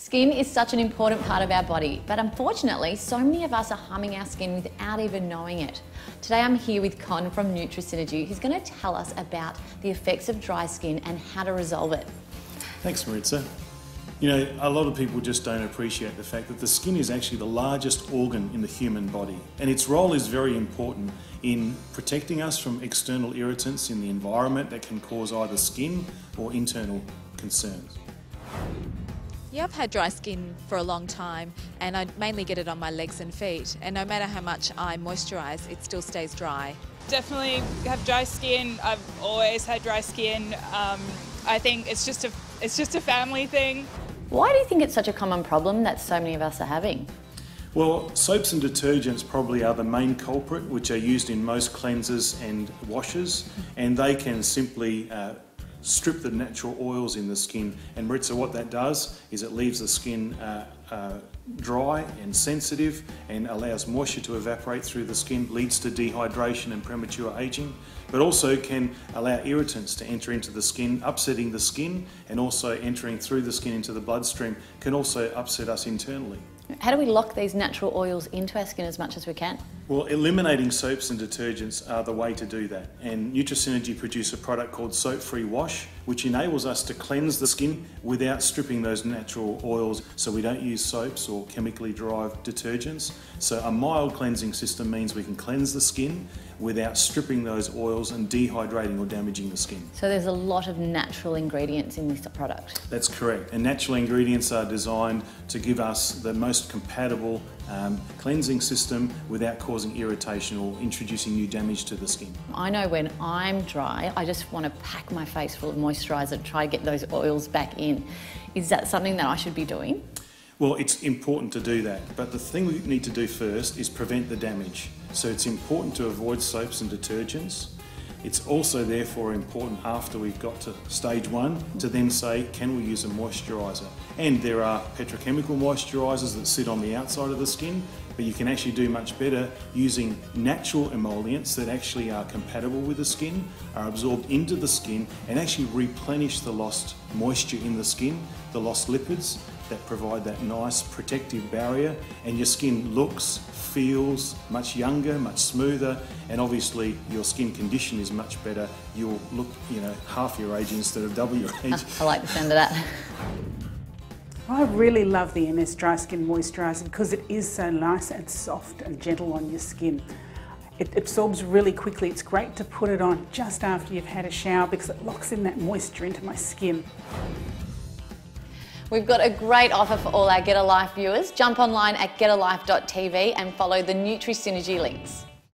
Skin is such an important part of our body, but unfortunately, so many of us are harming our skin without even knowing it. Today I'm here with Con from Nutrisynergy, who's going to tell us about the effects of dry skin and how to resolve it. Thanks, Maritza. You know, a lot of people just don't appreciate the fact that the skin is actually the largest organ in the human body, and its role is very important in protecting us from external irritants in the environment that can cause either skin or internal concerns. Yeah, I've had dry skin for a long time and I mainly get it on my legs and feet. And no matter how much I moisturise, it still stays dry. Definitely have dry skin. I've always had dry skin. Um, I think it's just a it's just a family thing. Why do you think it's such a common problem that so many of us are having? Well, soaps and detergents probably are the main culprit, which are used in most cleansers and washes, and they can simply uh, strip the natural oils in the skin. And Maritza, what that does is it leaves the skin uh, uh, dry and sensitive and allows moisture to evaporate through the skin, leads to dehydration and premature aging, but also can allow irritants to enter into the skin, upsetting the skin and also entering through the skin into the bloodstream can also upset us internally. How do we lock these natural oils into our skin as much as we can? Well, eliminating soaps and detergents are the way to do that. And Nutrisynergy produce a product called Soap Free Wash, which enables us to cleanse the skin without stripping those natural oils. So we don't use soaps or chemically derived detergents. So a mild cleansing system means we can cleanse the skin without stripping those oils and dehydrating or damaging the skin. So there's a lot of natural ingredients in this product. That's correct. And natural ingredients are designed to give us the most compatible um, cleansing system without causing irritation or introducing new damage to the skin. I know when I'm dry, I just want to pack my face full of moisturiser and try to get those oils back in. Is that something that I should be doing? Well, it's important to do that, but the thing we need to do first is prevent the damage. So it's important to avoid soaps and detergents. It's also therefore important after we've got to stage one to then say, can we use a moisturiser? And there are petrochemical moisturisers that sit on the outside of the skin, but you can actually do much better using natural emollients that actually are compatible with the skin, are absorbed into the skin, and actually replenish the lost moisture in the skin, the lost lipids that provide that nice protective barrier, and your skin looks, feels much younger, much smoother, and obviously your skin condition is much better. You'll look, you know, half your age instead of double your age. I like the sound of that. I really love the MS Dry Skin Moisturiser because it is so nice and soft and gentle on your skin. It absorbs really quickly. It's great to put it on just after you've had a shower because it locks in that moisture into my skin. We've got a great offer for all our Get a Life viewers. Jump online at getalife.tv and follow the Nutrisynergy links.